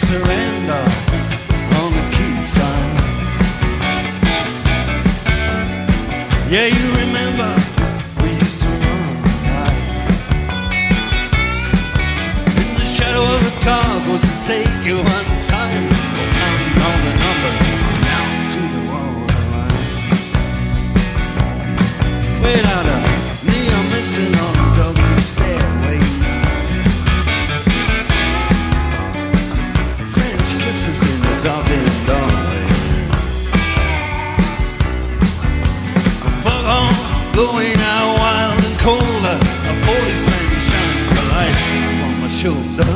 surrender on the. Yeah, you remember we used to run. In the shadow of car was take you under. Going out wild and cold. A policeman shines a light on my shoulder.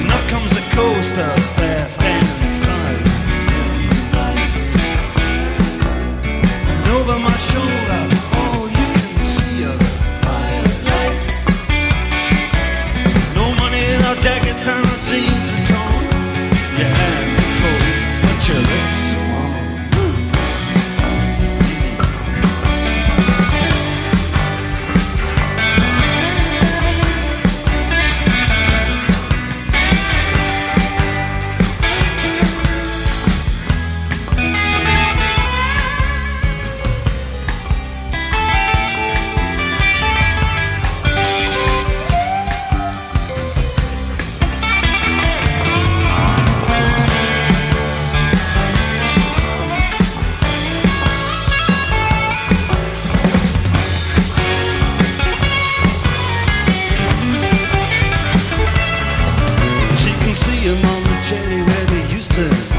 And up comes a coaster jackets, and no jeans. too.